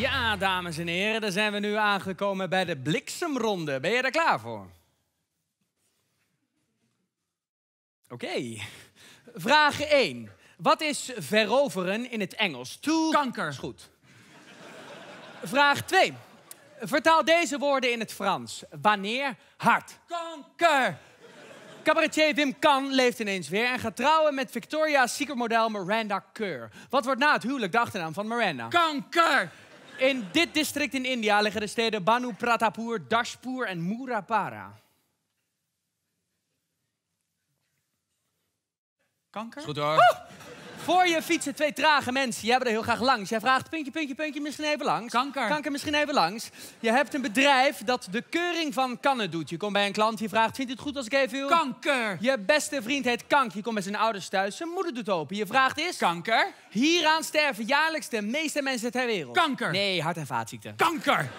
Ja, dames en heren, dan zijn we nu aangekomen bij de bliksemronde. Ben je er klaar voor? Oké. Vraag 1. Wat is veroveren in het Engels? To... Kanker. Is goed. Vraag 2. Vertaal deze woorden in het Frans. Wanneer? Hard. Kanker. Cabaretier Wim Kan leeft ineens weer en gaat trouwen met Victoria's Secret model Miranda Kerr. Wat wordt na het huwelijk de achternaam van Miranda? Kanker. In dit district in India liggen de steden Banu Pratapur, Dashpur en Murapara. Kanker? Goed hoor. Voor je fietsen twee trage mensen. Jij hebben er heel graag langs. Jij vraagt puntje, puntje, puntje, misschien even langs. Kanker. Kanker misschien even langs. Je hebt een bedrijf dat de keuring van kannen doet. Je komt bij een klant, je vraagt, vindt u het goed als ik even uw... Kanker. Je beste vriend heet Kank. Je komt bij zijn ouders thuis. Zijn moeder doet open. Je vraagt is... Kanker. Hieraan sterven jaarlijks de meeste mensen ter wereld. Kanker. Nee, hart- en vaatziekten. Kanker.